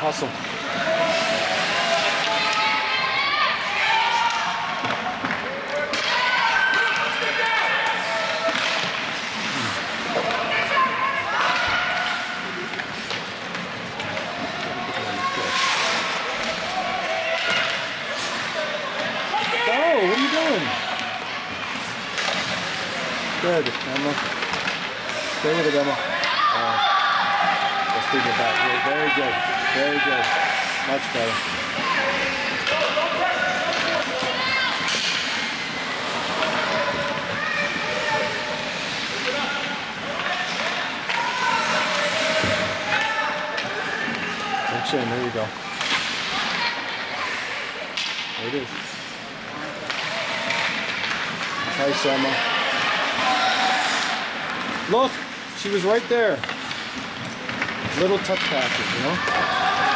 hustle. Oh, what are you doing? Good, Emma. Stay with it, Emma. Uh, let's leave it. Very good. Very good. Much better. And chin, there you go. There it is. Nice, Emma. Look, she was right there. Little touch passes, you know?